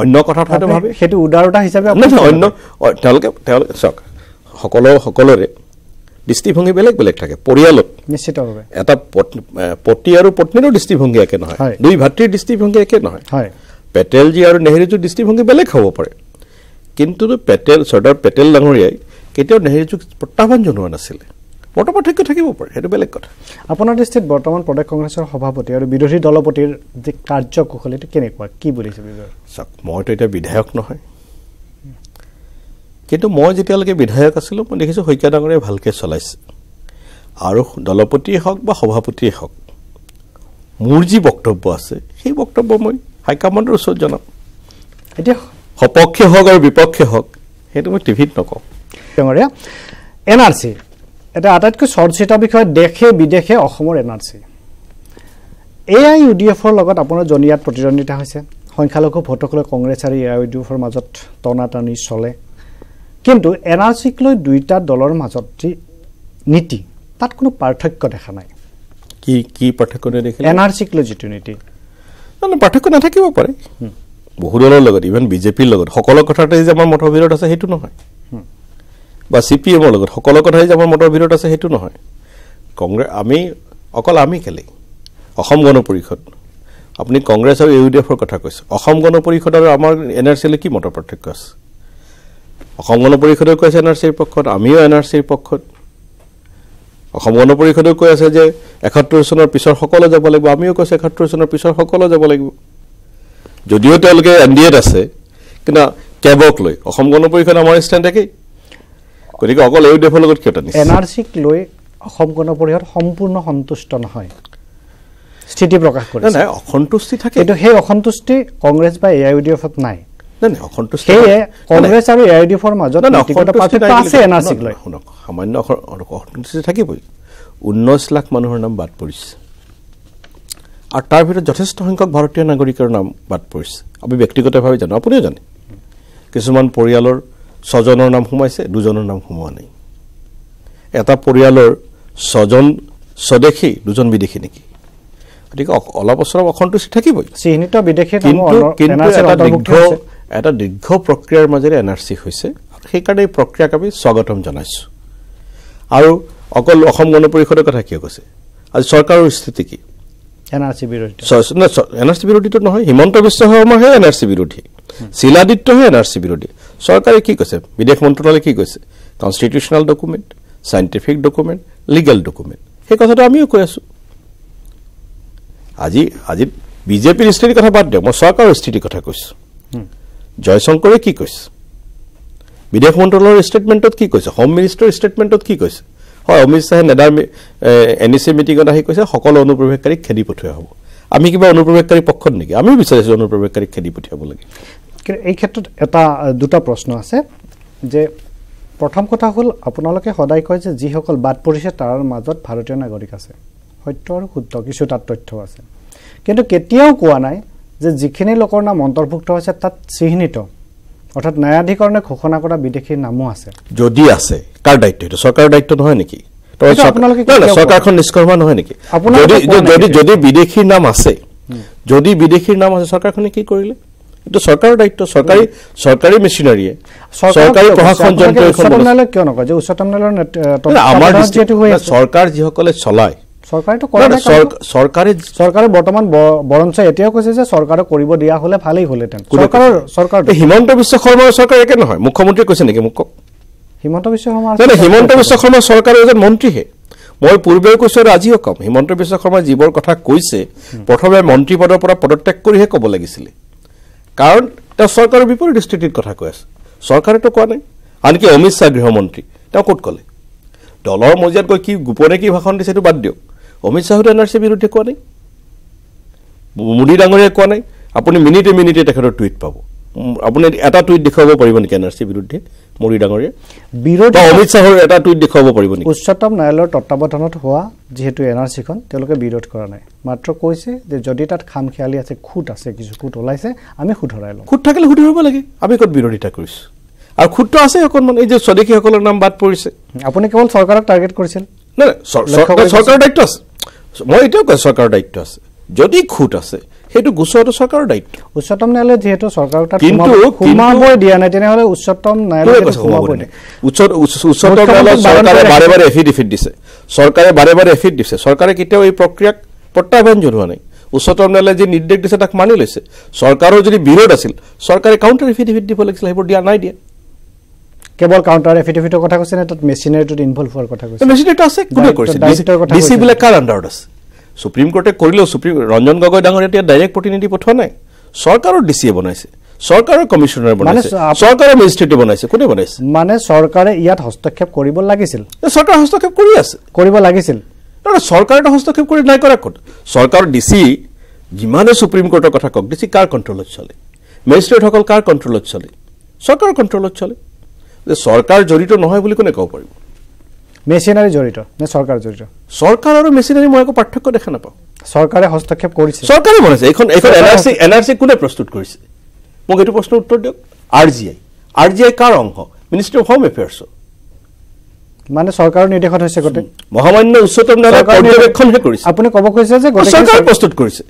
অন্য হয়তো ভাবে
সেইটো উদাৰতা হিচাপে
অন্য তেওঁলোকে তেওঁলোকে চাওক সকলো সকলোৰে দৃষ্টিভংগী বেলেগ বেলেগ থাকে। পৰিয়ালত
নিশ্চিতভাৱে।
এটা পতি আৰু পত্নীৰো দৃষ্টিভংগী একে নহয়।
হয়।
দুই ভাতৃৰ দৃষ্টিভংগী একে নহয়।
হয়।
পেটেলজী আৰু নেহেৰুজীৰ দৃষ্টিভংগী বেলেগ হ'ব পাৰে। কিন্তু পেটেল চৰ্দাৰ পেটেল ডাঙৰীয়াই কেতিয়াও নেহেৰুজীক প্ৰত্যাহ্বান জনোৱা নাছিলে। মত পাৰ্থক্য থাকিব পাৰে সেইটো বেলেগ কথা।
আপোনাৰ দৃষ্টিত বৰ্তমান প্ৰদেশ কংগ্ৰেছৰ সভাপতি আৰু বিৰোধী দলপতিৰ যি কাৰ্যকুশলীটো কেনেকুৱা? কি বুলিছে
চাওক মইতো এতিয়া বিধায়ক নহয়। কিন্তু মই যেতিয়ালৈকে বিধায়ক আছিলোঁ মই দেখিছোঁ শইকীয়া ডাঙৰীয়াই ভালকৈ চলাইছে। আৰু দলপতিয়ে হওক বা সভাপতিয়ে হওক মোৰ যি বক্তব্য আছে সেই বক্তব্য মই হাইকমাণ্ডৰ ওচৰত জনাম।
এতিয়া
সপক্ষে হওক আৰু বিপক্ষে হওক সেইটো মই টিভিত নকওঁ।
ডাঙৰীয়া এন আৰ চি এটা আটাইতকৈ চৰ্চিত বিষয় দেশে বিদেশে অসমৰ N R C. A I U D এফৰ লগত আপোনাৰ জনিয়াত প্ৰতিদ্বন্দ্বিতা হৈছে। সংখ্যালঘু ভোটক লৈ কংগ্ৰেছ আৰু এ আই ইউ ডি এফৰ মাজত টনাটনি চলে। কিন্তু এন আৰ চিক লৈ দুয়োটা দলৰ মাজত যি নীতি তাত কোনো পাৰ্থক্য দেখা নাই।
কি কি পাৰ্থক্য নেদেখিলে
এন আৰ চিক লৈ যিটো নীতি।
পাৰ্থক্য নাথাকিব পাৰে। বহু দলৰ লগত ইভেন বিজেপিৰ লগত সকলো কথাতে যে আমাৰ মতবিৰোধ আছে সেইটো নহয়। বা চি পি এমৰ লগত সকলো কথাই যে আমাৰ মতবিৰোধ আছে সেইটো নহয়। কংগ্ৰেছ আমি অকল আমি কেলেই অসম গণ পৰিষদ। আপুনি কংগ্ৰেছ আৰু ইউ ডি এফৰ কথা কৈছে। অসম গণ পৰিষদ আৰু আমাৰ এন আৰ চিলৈ কি মতৰ পাৰ্থক্য আছে? অসম গণ পৰিষদেও কৈছে এন আৰ চিৰ পক্ষত আমিও এন আৰ চিৰ পক্ষত। অসম গণ পৰিষদেও কৈ আছে যে এসত্তৰ চনৰ পিছৰ সকলো যাব লাগিব। আমিও কৈছোঁ এসত্তৰ চনৰ পিছৰ সকলো যাব লাগিব। যদিও তেওঁলোকে এন ডি এত আছে কিন্তু কেবক লৈ। অসম গণ পৰিষদ আমাৰ ষ্টেণ্ড একেই। গতিকে অকল ডি এফৰ লগত কিয় টানিছে?
এন আৰ চিক লৈ অসম গণ পৰিষদ সম্পূৰ্ণ সন্তুষ্ট নহয়। স্থিতি প্ৰকাশ কৰিছে।
নাই অসন্তুষ্টি থাকে।
কিন্তু সেই অসন্তুষ্টি কংগ্ৰেছ বা এ আই ইউ ডি এফত নাই।
নাই নাই অসন্তুষ্টি
সেয়ে
নাই, নাই,
কংগ্ৰেছ আৰু এ আই ইউ ডি এফৰ মাজত
নাই, নাই,
নীতিগত
অসন্তুষ্টি
পাৰ্থক্য
নাই
আছে
বুলি-
এন আৰ চিক লৈ।
শুনক সামান্য অস- অসন্তুষ্টি থাকিবই। ঊনৈছ লাখ মানুহৰ নাম বাদ পৰিছে। আৰু তাৰ ভিতৰত যথেষ্ট সংখ্যক ভাৰতীয় নাগৰিকৰ নাম বাদ পৰিছে। আমি ব্যক্তিগতভাৱে জানো আপুনিও জানে। কিছুমান পৰিয়ালৰ ছজনৰ নাম সোমাইছে দুজনৰ নাম সোমোৱা নাই। এটা পৰিয়ালৰ ছজন স্বদেশী দুজন বিদেশী নেকি? গতিকে অলপ ওচৰত অসন্তুষ্টি থাকিবই।
চিহ্নিত বিদেশী
কিন্তু কিন্তু এটা দীৰ্ঘ। এটা দীৰ্ঘ প্ৰক্ৰিয়াৰ মাজেৰে এন আৰ চি হৈছে। আৰু সেইকাৰণে এই প্ৰক্ৰিয়াক আমি স্বাগতম জনাইছোঁ। আৰু অকল অসম গণ পৰিষদৰ কথা কিয় কৈছে? আজি চৰকাৰৰ স্থিতি কি?
এন আৰ চি বিৰোধী
এন আৰ চি বিৰোধীটো নহয় হিমন্ত বিশ্ব শৰ্মাহে এন আৰ চি বিৰোধী শিলাদিত্যহে এন আৰ চি বিৰোধী। চৰকাৰে কি কৈছে? বিদেশ মন্ত্ৰালয়ে কি কৈছে? Constitutional document scientific document legal document সেই কথাটো আমিও কৈ আছোঁ। আজি আজি বিজেপিৰ স্থিতিৰ কথা বাদ দিয়ক মই চৰকাৰৰ স্থিতিৰ কথা কৈছোঁ। জয়শংকৰে কি কৈছে? বিদেশ মন্ত্ৰালয়ৰ ষ্টেটমেণ্টত কি কৈছে? হোম মিনিষ্টাৰৰ ষ্টেটমেণ্টত কি কৈছে? হয় অমিত শ্বাহে নেডাৰ এন ই চি মিটিঙত আহি কৈছে সকলো অনুপ্ৰৱেশকাৰীক খেদি পঠিওৱা হ'ব। আমি কিবা অনুপ্ৰৱেশকাৰী পক্ষত নেকি? আমিও বিচাৰিছোঁ অনুপ্ৰৱেশকাৰীক খেদি পঠিয়াব লাগে।
কিন্তু এই ক্ষেত্ৰত এটা দুটা প্ৰশ্ন আছে যে প্ৰথম কথা হ'ল আপোনালোকে সদায় কয় যে যিসকল বাদ পৰিছে তাৰ মাজত ভাৰতীয় নাগৰিক আছে। সত্য আৰু শুদ্ধ কিছু তাত তথ্য আছে। কিন্তু কেতিয়াও কোৱা নাই যে যিখিনি লোকৰ নাম অন্তৰ্ভুক্ত হৈছে তাত চিহ্নিত। অৰ্থাৎ ন্যায়াধিকৰণে ঘোষণা কৰা বিদেশীৰ নামো আছে।
যদি আছে কাৰ দায়িত্ব এইটো? চৰকাৰৰ দায়িত্ব নহয় নেকি? চৰকাৰখন নিষ্কৰ্মা নহয় নেকি। যদি বিদেশীৰ নাম আছে যদি বিদেশীৰ নাম আছে চৰকাৰখনে কি কৰিলে? এইটো চৰকাৰৰ দায়িত্ব চৰকাৰী চৰকাৰী মেচিনাৰীয়ে চৰকাৰী? প্ৰশাসন যন্ত্ৰ
ন্যায়ালয়ক কিয় নকয় যে উচ্চতম ন্যায়ালয়ৰ
আমাৰ চৰকাৰ যিসকলে চলায় চৰকাৰে
চৰকাৰে বৰ্তমান বৰঞ্চ এতিয়াও কৈছে যে চৰকাৰে কৰিব দিয়া হলে ভালেই হলহেঁতেন। চৰকাৰৰ? চৰকাৰ
হিমন্ত বিশ্ব শৰ্মাৰ চৰকাৰ একে নহয়। মুখ্যমন্ত্ৰীয়ে কৈছে নেকি মোক কওক?
হিমন্ত বিশ্ব শৰ্মা
হিমন্ত বিশ্ব শৰ্মা চৰকাৰৰ এজন মন্ত্ৰীহে। মই পূৰ্বেও কৈছো আৰু আজিও ক'ম। হিমন্ত বিশ্ব শৰ্মাই যিবোৰ কথা কৈছে প্ৰথমে মন্ত্ৰী পদৰ পৰা পদত্যাগ কৰিহে ক'ব লাগিছিলে। কাৰণ তেওঁ চৰকাৰৰ বিপৰীত স্থিতিৰ কথা কৈ আছে। চৰকাৰেতো কোৱা নাই। আনকি অমিত শ্বাহ গৃহমন্ত্ৰী তেওঁ ক'ত ক'লে? দলৰ মজিয়াত গৈ কি গোপনে কি ভাষণ দিছে সেইটো বাদ দিয়ক। অমিত শ্বাহেতো এন আৰ চিৰ বিৰুদ্ধে কোৱা নাই। মোদী ডাঙৰীয়াই কোৱা নাই। আপুনি মিনিটে মিনিটে তেখেতৰ টুইট পাব। আপুনি এটা টুইট দেখুৱাব পাৰিব নেকি এন আৰ চিৰ বিৰুদ্ধে মোদী ডাঙৰীয়াই
বিৰোধী
অমিত শ্বাহৰ এটা টুইট দেখুৱাব পাৰিব নেকি?
উচ্চতম ন্যায়ালয়ৰ তত্বাৱধানত হোৱা যিহেতু এন আৰ চিখন তেওঁলোকে বিৰোধ কৰা নাই। মাত্ৰ কৈছে যে যদি তাত খাম খেয়ালি আছে খুট আছে কিছু খুট ওলাইছে আমি শুধৰাই লওঁ
খুট থাকিলে সুধি ল'ব লাগে। আমি ক'ত বিৰোধিতা কৰিছোঁ? আৰু খুটটো আছে অকণমান এই যে স্বদেশীসকলৰ নাম বাদ পৰিছে।
আপুনি কেৱল চৰকাৰক টাৰ্গেট কৰিছিল?
নাই চৰকাৰৰ দায়িত্ব আছে। মই এতিয়াও কৈছোঁ চৰকাৰৰ দায়িত্ব আছে। যদি খুট আছে সেইটো গুচোৱাটো চৰকাৰৰ দায়িত্ব।
উচ্চতম ন্যায়ালয়ে যিহেতু চৰকাৰক তাত সোমাবই দিয়া নাই তেনেহলে উচ্চতম ন্যায়ালয়ে
কৈছে
সোমাবই? নাই?
উচ্চতম ন্যায়ালয়ত চৰকাৰে বাৰে
ৰাখিছে।
বাৰে এফিডেভিট দিছে। চৰকাৰে বাৰে বাৰে এফিড দিছে। চৰকাৰে কেতিয়াও এই প্ৰক্ৰিয়াক প্ৰত্যাহ্বান জনোৱা নাই। উচ্চতম ন্যায়ালয়ে যি নিৰ্দেশ দিছে তাক মানি লৈছে। চৰকাৰৰ যদি বিৰোধ আছিল চৰকাৰে কাউণ্টাৰ এফিডেভিট দিব লাগিছিল সেইবোৰ দিয়া নাই দিয়া।
কেৱল কাউণ্টাৰ এফিডেভিটৰ কথা কৈছে নে তাত মেচিনাৰীটোত ইনভল্ভ হোৱাৰ কথা কৈছে?
মেচিনাৰীটো আছে কোনে কৰিছে?
কথা
ডি চি
কৈছে।
বিলাক কাৰ আণ্ডাৰত আছে? সুপ্ৰিম কোৰ্টে কৰিলেও সুপ্ৰিম ৰঞ্জন গগৈ ডাঙৰ এতিয়া ডাইৰেক্ট প্ৰতিনিধি পঠোৱা নাই। চৰকাৰৰ ডি চিয়ে বনাইছে। চৰকাৰৰ কমিশ্যনাৰ বনাইছে। চৰকাৰৰ মেজিষ্ট্ৰেটে বনাইছে। কোনে বনাইছে?
মানে চৰকাৰে ইয়াত হস্তক্ষেপ কৰিব লাগিছিল।
চৰকাৰ হস্তক্ষেপ কৰি আছে।
কৰিব লাগিছিল।
চৰকাৰেতো হস্তক্ষেপ কৰি নাই কৰা ক'ত? চৰকাৰৰ ডি চি যিমানে সুপ্ৰিম কোৰ্টৰ কথা কওক ডি চি কাৰ কণ্ট্ৰলত চলে? মেজিষ্ট্ৰেটসকল কাৰ কণ্ট্ৰলত চলে? চৰকাৰৰ কণ্ট্ৰলত চলে। যে চৰকাৰ জড়িত নহয় বুলি কোনে ক'ব পাৰিব?
মেচিনাৰী জড়িত নে চৰকাৰ জড়িত?
চৰকাৰ আৰু মেচিনাৰী মই একো পাৰ্থক্য দেখা নাপাওঁ।
চৰকাৰে হস্তক্ষেপ কৰিছে।
চৰকাৰে বনাইছে। এইখন এইখন N R C N R C কোনে প্ৰস্তুত কৰিছে? মোক এইটো প্ৰশ্নৰ উত্তৰ দিয়ক। R G I. R G I কাৰ অংশ? মিনিষ্ট্ৰী অফ হোম এফেয়াৰ্ছৰ
মানে চৰকাৰৰ নিৰ্দেশত হৈছে গোটেই
মহামান্য উচ্চতম ন্যায়ালয়ে পৰ্যবেক্ষণহে কৰিছে।
আপুনি ক'ব খুজিছে যে
চৰকাৰে
চৰ-
প্ৰস্তুত কৰিছে।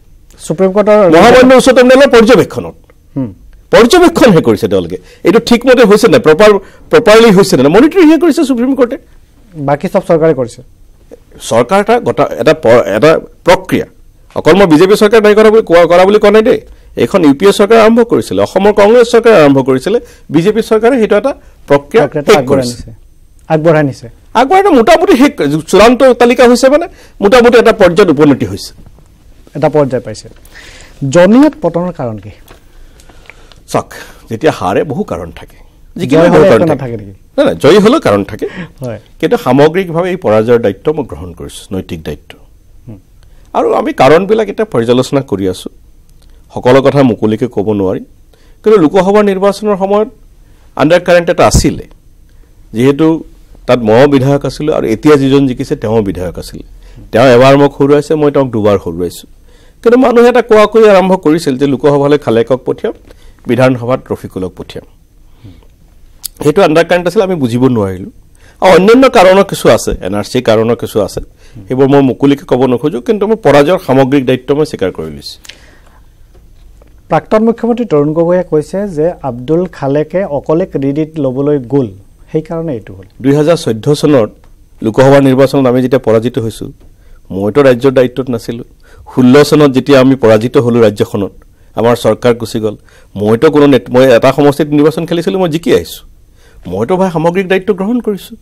সুপ্ৰিম কোৰ্টৰ
মহামান্য উচ্চতম ন্যায়ালয়ৰ পৰ্যবেক্ষণত। পৰ্যবেক্ষণহে কৰিছে তেওঁলোকে। এইটো ঠিকমতে হৈছে নাই? প্ৰপাৰ প্ৰপাৰলি হৈছে নাই? মনিটৰিংহে কৰিছে সুপ্ৰিম কোৰ্টে
বাকী চব চৰকাৰে কৰিছে।
চৰকাৰ এটা গতা এটা এটা প্ৰক্ৰিয়া। অকল মই বিজেপি চৰকাৰ নাই কৰা বুলি কোৱা কৰা বুলি কোৱা নাই দেই। এইখন ইউ পি এ চৰকাৰে আৰম্ভ কৰিছিলে অসমৰ কংগ্ৰেছ চৰকাৰে আৰম্ভ কৰিছিলে বিজেপি চৰকাৰে সেইটো এটা প্ৰক্ৰিয়া
আগবঢ়াই নিছে। আগবঢ়াই
মোটামুটি শেষ চূড়ান্ত তালিকা হৈছে মানে মোটামুটি এটা পৰ্যায়ত উপনীতি হৈছে।
এটা পৰ্যায় পাইছে। জমিয়ত পতনৰ কাৰণ কি?
চাওক যেতিয়া হাৰে বহু কাৰণ থাকে। কাৰণ
একো
থাকে।
নেকি?
নাই নাই জয়ী হ'লেও কাৰণ থাকে।
হয়।
কিন্তু সামগ্ৰিকভাৱে এই পৰাজয়ৰ দায়িত্ব মই গ্ৰহণ কৰিছোঁ নৈতিক দায়িত্ব। আৰু আমি কাৰণবিলাক এতিয়া পৰ্যালোচনা কৰি আছোঁ। সকলো কথা মুকলিকৈ ক'ব নোৱাৰি। কিন্তু লোকসভা নিৰ্বাচনৰ সময়ত আণ্ডাৰ কাৰেণ্ট এটা আছিলে। যিহেতু তাত ময়ো বিধায়ক আছিলোঁ আৰু এতিয়া যিজন জিকিছে তেওঁ বিধায়ক আছিলে। তেওঁ এবাৰ মোক হৰুৱাইছে মই তেওঁক দুবাৰ হৰুৱাইছোঁ কিন্তু মানুহে এটা কোৱা কৈ আৰম্ভ কৰিছিল যে লোকসভালৈ খালেকক পঠিয়াম বিধানসভাত ৰফিকুলক পঠিয়াম সেইটো আণ্ডাৰ কাৰেণ্ট আছিল আমি বুজিব নোৱাৰিলোঁ। আৰু অন্যান্য কাৰণো কিছু আছে এন আৰ চি কাৰণো কিছু আছে সেইবোৰ মই মুকলিকৈ ক'ব নোখোজোঁ কিন্তু মই পৰাজয়ৰ সামগ্ৰিক দায়িত্ব মই স্বীকাৰ কৰি লৈছোঁ।
প্ৰাক্তন মুখ্যমন্ত্ৰী তৰুণ গগৈয়ে কৈছে যে আব্দুল খালেকে অকলে ক্ৰেডিট ল'বলৈ গ'ল সেইকাৰণে এইটো হ'ল।
দুই হাজাৰ চৈধ্য চনত লোকসভা নিৰ্বাচনত আমি যেতিয়া পৰাজিত হৈছোঁ মইতো ৰাজ্যৰ দায়িত্বত নাছিলোঁ। ষোল্ল চনত যেতিয়া আমি পৰাজিত হ'লোঁ ৰাজ্যখনত আমাৰ চৰকাৰ গুচি গ'ল। মইতো কোনো মই এটা সমষ্টিত নিৰ্বাচন খেলিছিলোঁ মই জিকি আহিছোঁ। মইতো ভাই সামগ্ৰিক দায়িত্ব গ্ৰহণ কৰিছোঁ।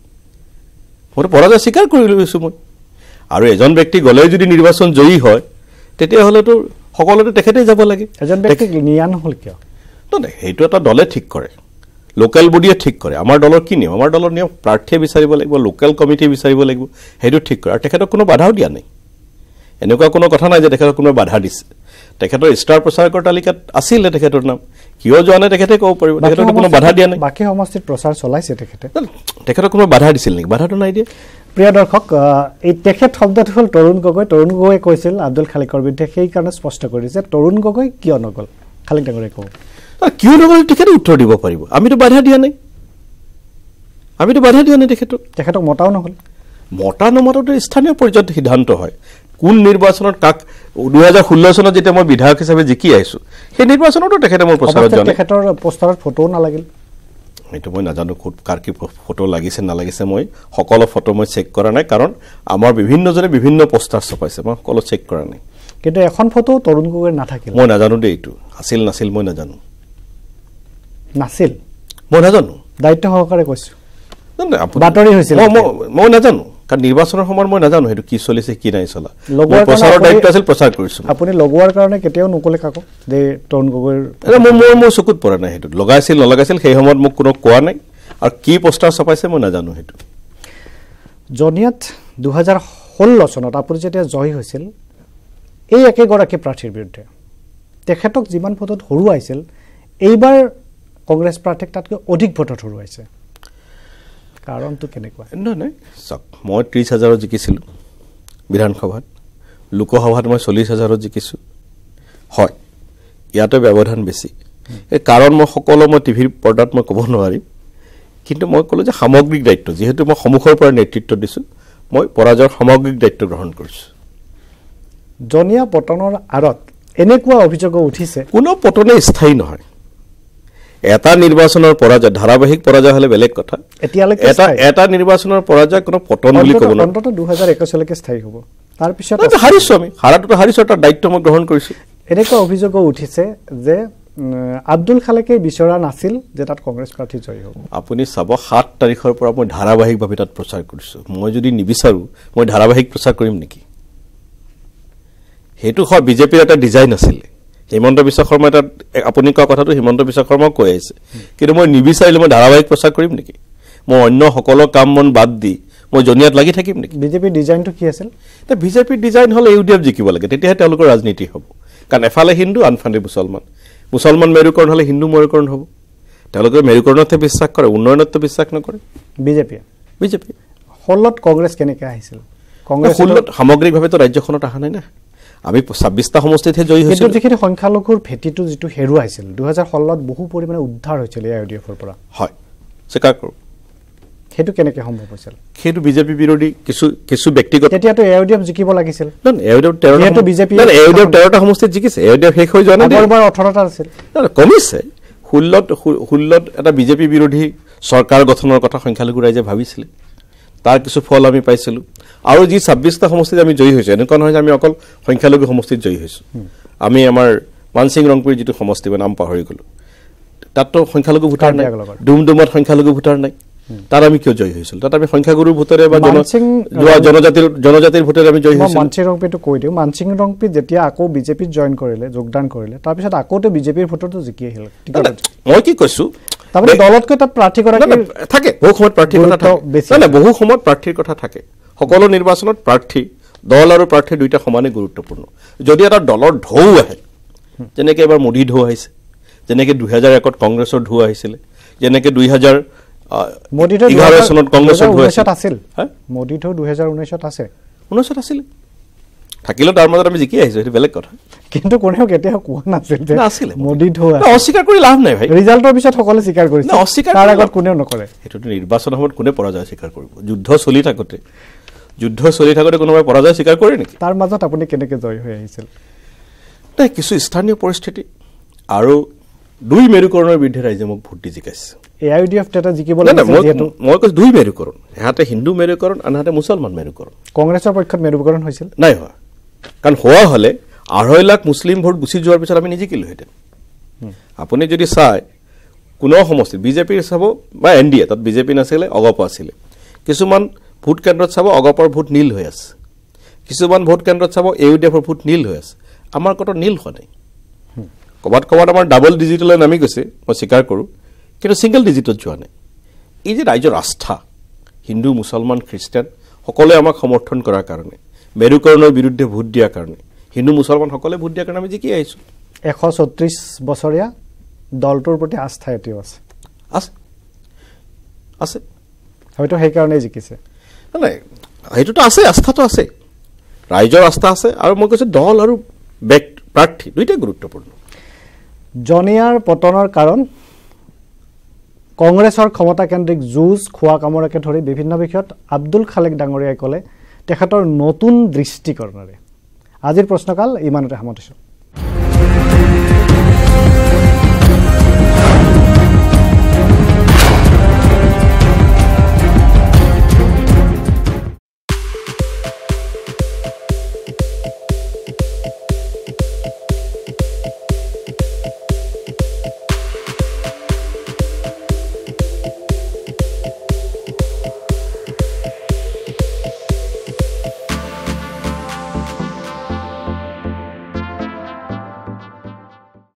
মইতো পৰাজয় স্বীকাৰ কৰি লৈছোঁ মই। আৰু এজন ব্যক্তি গ'লেও যদি নিৰ্বাচন জয়ী হয় তেতিয়াহ'লেতো সকলোতে তেখেতেই যাব লাগে।
এজন ব্যক্তিক নিয়া নহ'ল কিয়?
নহয় সেইটো এটা দলে ঠিক কৰে। লোকেল বডিয়ে ঠিক কৰে। আমাৰ দলৰ কি নিয়ম? আমাৰ দলৰ নিয়ম প্ৰাৰ্থীয়ে বিচাৰিব লাগিব লোকেল কমিটিয়ে বিচাৰিব লাগিব সেইটো ঠিক কৰে। আৰু তেখেতক কোনো বাধাও দিয়া নাই। এনেকুৱা কোনো কথা নাই যে তেখেতক কোনোবাই বাধা দিছে। তেখেতৰ ষ্টাৰ প্ৰচাৰকৰ তালিকাত আছিলে তেখেতৰ নাম। কিয় যোৱা নাই তেখেতে ক'ব পাৰিব। তেখেতক কোনো বাধা দিয়া নাই।
বাকী সমষ্টিত প্ৰচাৰ চলাইছে তেখেতে।
তেখেতক কোনো বাধা দিছিল নেকি? বাধাটো নাই দিয়া।
প্ৰিয় দৰ্শক এই তেখেত শব্দটো হ'ল তৰুণ গগৈ। তৰুণ গগৈয়ে কৈছিল আব্দুল খালিকৰ বিৰুদ্ধে সেইকাৰণে স্পষ্ট কৰিছে তৰুণ গগৈ কিয় নগ'ল? খালিক ডাঙৰীয়ে ক'ব।
আৰু কিয় নগ'লে তেখেতে উত্তৰ দিব পাৰিব। আমিতো বাধা দিয়া নাই। আমিতো বাধা দিয়া নাই তেখেতক।
তেখেতক মতাও নহ'ল
মতা নমতাটো স্থানীয় পৰ্যায়ত সিদ্ধান্ত হয়। কোন নিৰ্বাচনত কাক দুহেজাৰ ষোল্ল চনত যেতিয়া মই বিধায়ক হিচাপে জিকি আহিছোঁ সেই নিৰ্বাচনতো তেখেতে মোৰ প্ৰচাৰত
অৱশ্যে
যোৱা নাই
তেখেতৰ পোষ্টাৰত ফটোও নালাগিল।
সেইটো মই নাজানো ক'ত কাৰ কি ফটো লাগিছে নালাগিছে মই সকলো ফটো মই চেক কৰা নাই কাৰণ আমাৰ বিভিন্নজনে বিভিন্ন পোষ্টাৰ ছপাইছে মই সকলো চেক কৰা নাই।
কিন্তু এখন ফটো তৰুণ গগৈৰ নাথাকিল।
মই নাজানো দেই এইটো আছিল নাছিল মই নাজানো।
নাছিল?
মই নাজানো।
দায়িত্ব সহকাৰে কৈছোঁ। বাতৰি হৈছিল
মই নাজানো। কাৰণ নিৰ্বাচনৰ সময়ত মই নাজানো সেইটো কি চলিছে কি নাই চলা। প্ৰচাৰৰ দায়িত্ব আছিল প্ৰচাৰ কৰিছোঁ
আপুনি লগোৱাৰ কাৰণে কেতিয়াও নক'লে কাকো? যে তৰুণ গগৈৰ
মোৰ মোৰ মোৰ চকুত পৰা নাই সেইটো। লগাইছিল নলগাইছিল সেই সময়ত মোক কোনো কোৱা নাই। আৰু কি পোষ্টাৰ ছপাইছে মই নাজানো সেইটো।
জনিয়াত দুহেজাৰ ষোল্ল চনত আপুনি যেতিয়া জয়ী হৈছিল এই একেগৰাকী প্ৰাৰ্থীৰ বিৰুদ্ধে তেখেতক যিমান ভোটত হৰুৱাইছিল এইবাৰ কংগ্ৰেছ প্ৰাৰ্থীক তাতকৈ অধিক ভোটত হৰুৱাইছে। কাৰণটো কেনেকুৱা?
নহয় নহয় চাওক মই ত্ৰিছ হাজাৰত জিকিছিলোঁ বিধানসভাত। লোকসভাত মই চল্লিছ হাজাৰত জিকিছোঁ। হয় ইয়াতে ব্যৱধান বেছি। এই কাৰণ মই সকলো মই টিভিৰ পৰ্দাত মই ক'ব নোৱাৰিম। কিন্তু মই ক'লোঁ যে সামগ্ৰিক দায়িত্ব যিহেতু মই সন্মুখৰ পৰা নেতৃত্ব দিছোঁ মই পৰাজয়ৰ সামগ্ৰিক দায়িত্ব গ্ৰহণ কৰিছোঁ।
জনীয়া পতনৰ আঁৰত এনেকুৱা অভিযোগো উঠিছে?
কোনো পতনে স্থায়ী নহয়। এটা নিৰ্বাচনৰ পৰাজয় ধাৰাবাহিক পৰাজয় হ'লে বেলেগ কথা।
এতিয়ালৈকে
এটা নিৰ্বাচনৰ পৰাজয় কোনো পতন বুলি ক'ব নোৱাৰি।
অন্ততঃ দুহেজাৰ একৈছলৈকে স্থায়ী হ'ব। তাৰপিছত
হাৰিছোঁ আমি হাৰাটোতো হাৰিছোঁ তাৰ দায়িত্ব মই গ্ৰহণ কৰিছোঁ।
এনেকুৱা অভিযোগো উঠিছে যে আব্দুল খালেকে বিচৰা নাছিল যে তাত কংগ্ৰেছ প্ৰাৰ্থী জয়ী হ'ব।
আপুনি চাব সাত তাৰিখৰ পৰা মই ধাৰাবাহিকভাৱে তাত প্ৰচাৰ কৰিছোঁ। মই যদি নিবিচাৰোঁ মই ধাৰাবাহিক প্ৰচাৰ কৰিম নেকি? সেইটো হয় বিজেপিৰ এটা ডিজাইন আছিলে। হিমন্ত বিশ্ব শৰ্মাই তাত আপুনি কোৱা কথাটো হিমন্ত বিশ্ব শৰ্মাও কৈ আহিছে। কিন্তু মই নিবিচাৰিলে মই ধাৰাবাহিক প্ৰচাৰ কৰিম নেকি? মই অন্য সকলো কাম মন বাদ দি মই জনিয়াত লাগি থাকিম নেকি?
বিজেপিৰ ডিজাইনটো কি আছিল?
এতিয়া বিজেপিৰ ডিজাইন হ'লে ইউ ডি এফ জিকিব লাগে তেতিয়াহে তেওঁলোকৰ ৰাজনীতি হ'ব। কাৰণ এফালে হিন্দু আনফালে মুছলমান। মুছলমান মেৰুকৰণ হ'লে হিন্দু মেৰুকৰণ হ'ব। তেওঁলোকে মেৰুকৰণতহে বিশ্বাস কৰে উন্নয়নততো বিশ্বাস নকৰে।
বিজেপিয়ে?
বিজেপি
ষোল্লত কংগ্ৰেছ কেনেকৈ আহিছিল? কংগ্ৰেছ
ষোল্লত সামগ্ৰিকভাৱেতো ৰাজ্যখনত অহা নাই না। আমি ছাব্বিছটা সমষ্টিতহে জয়ী হৈছিলোঁ।
যিখিনি সংখ্যালঘুৰ ভেটিটো যিটো হেৰুৱাইছিল দুহেজাৰ ষোল্লত বহু পৰিমাণে উদ্ধাৰ হৈছিল এ আই ডি এফৰ পৰা।
হয় স্বীকাৰ কৰোঁ।
সেইটো কেনেকৈ সম্ভৱ হৈছিল?
সেইটো বিজেপি বিৰোধী কিছু কিছু ব্যক্তিগত
তেতিয়াতো এ আই ডি এফ জিকিব লাগিছিল।
তেৰটা সমষ্টিত জিকিছে এওঁদেও শেষ হৈ যোৱা নাই।
ওঠৰটা আছিল।
কমিছে। ষোল্লত ষোল্ল- ষোল্লত এটা বিজেপি বিৰোধী চৰকাৰ গঠনৰ কথা সংখ্যালঘু ৰাইজে ভাবিছিলে। তাৰ কিছু ফল আমি পাইছিলোঁ। আৰু যি ছাব্বিছটা সমষ্টিত আমি জয়ী হৈছোঁ এনেকুৱা নহয় যে আমি অকল সংখ্যালঘু সমষ্টিত জয়ী হৈছোঁ। আমি আমাৰ মানসিং ৰংপুৰী যিটো সমষ্টি বা নাম পাহৰি গ'লোঁ। তাততো সংখ্যালঘু ভোটাৰ নাই। ডুমডুমত সংখ্যালঘু ভোটাৰ নাই। তাত আমি কিয় জয়ী হৈছিলোঁ? তাত আমি সংখ্যাগুৰু ভোটেৰে বা জনজাতিৰ জনজাতিৰ ভোটেৰে আমি জয়ী হৈছিলোঁ।
মানসিং ৰংপিটো কৈ দিওঁ। মানসিং ৰংপিত যেতিয়া আকৌ বিজেপিত জইন কৰিলে যোগদান কৰিলে তাৰপিছত আকৌতো বিজেপিৰ ভোটতো জিকি আহিল।
মই কি কৈছোঁ?
তাৰমানে দলতকৈ তাত প্ৰাৰ্থীগৰাকী
নাই, থাকে বহু সময়ত প্ৰাৰ্থীৰ কথা থাকে। বহু সময়ত প্ৰাৰ্থীৰ কথা থাকে। সকলো নিৰ্বাচনত প্ৰাৰ্থী দল আৰু প্ৰাৰ্থী দুইটা সমানে গুৰুত্বপূৰ্ণ। যদি এটা দলৰ ঢৌ আহে যেনেকৈ এবাৰ মোদী ঢৌ আহিছে যেনেকৈ দুহেজাৰ একত কংগ্ৰেছৰ ঢৌ আহিছিলে যেনেকৈ দুই হাজাৰ
মোদীটো
এঘাৰ চনত কংগ্ৰেছৰ ঢৌ আছিল। হা?
মোদীটো দুহেজাৰ ঊনৈছত আছে।
ঊনৈছত আছিলে। থাকিলেও তাৰ মাজত আমি জিকি আহিছোঁ সেইটো বেলেগ কথা।
কিন্তু কোনেও কেতিয়াও কোৱা নাছিল যে
আছিলে
মোদী
নাই, অস্বীকাৰ কৰি লাভ নাই ভাই।
ৰিজাল্টৰ পিছত সকলোৱে স্বীকাৰ কৰিছে।
অস্বীকাৰ
তাৰ আগত কোনেও নকৰে।
সেইটোতো নিৰ্বাচনৰ সময়ত কোনে পৰাজয় স্বীকাৰ কৰিব? যুদ্ধ চলি থাকোঁতে। যুদ্ধ চলি থাকোঁতে কোনোবাই পৰাজয় স্বীকাৰ কৰে নেকি?
তাৰ মাজত আপুনি কেনেকৈ জয় হৈ আহিছিল?
নাই কিছু স্থানীয় পৰিস্থিতি আৰু দুই মেৰুকৰণৰ বিৰুদ্ধে ৰাইজে মোক ভোট দি জিকাইছে।
এ আই ডি এফ তেতিয়া জিকিব
নাই নাই
লাগিছিল
মই কৈছোঁ দুই মেৰুকৰণ এহাতে হিন্দু মেৰুকৰণ আনহাতে মুছলমান মেৰুকৰণ
কংগ্ৰেছৰ পক্ষত মেৰুকৰণ হৈছিল?
নাই হোৱা। কাৰণ হোৱা হ'লে আঢ়ৈ লাখ মুছলিম ভোট গুচি যোৱাৰ পিছত আমি নিজিকিলোহেঁতেন। আপুনি যদি চাই কোনো সমষ্টিত বিজেপিৰ চাব বা এন ডি এ তাত বিজেপি নাছিলে অগপ আছিলে। কিছুমান ভোট কেন্দ্ৰত চাব অগপৰ ভোট নীল হৈ আছে। কিছুমান ভোট কেন্দ্ৰত চাব ইউ ডি এফৰ ভোট নীল হৈ আছে। আমাৰ ক'তো নীল হোৱা নাই। ক'ৰবাত ক'ৰবাত আমাৰ ডাবল ডিজিটলৈ নামি গৈছে মই স্বীকাৰ কৰোঁ কিন্তু ছিংগল ডিজিটত যোৱা নাই। এই যে ৰাইজৰ আস্থা হিন্দু মুছলমান খ্ৰীষ্টান সকলোৱে আমাক সমৰ্থন কৰাৰ কাৰণে মেৰুকৰণৰ বিৰুদ্ধে ভোট দিয়াৰ কাৰণে। হিন্দু মুছলমান সকলোৱে ভোট দিয়াৰ কাৰণে আমি জিকি আহিছোঁ।
এশ চৌত্ৰিছ বছৰীয়া দলটোৰ প্ৰতি আস্থা এতিয়াও আছে।
আছে। আছে।
হয়তো সেইকাৰণেই জিকিছে।
নাই, সেইটোতো আছে আস্থাটো আছে। ৰাইজৰ আস্থা আছে আৰু মই কৈছোঁ দল আৰু ব্যক্তি প্ৰাৰ্থী দুইটাই গুৰুত্বপূৰ্ণ।
জনিয়াৰ পতনৰ কাৰণ কংগ্ৰেছৰ ক্ষমতাকেন্দ্ৰিক যুঁজ খোৱা কামোৰকে ধৰি বিভিন্ন বিষয়ত আব্দুল খালেক ডাঙৰীয়াই ক'লে তেখেতৰ নতুন দৃষ্টিকৰণেৰে। আজিৰ প্ৰশ্নকাল ইমানতে সামৰিছোঁ।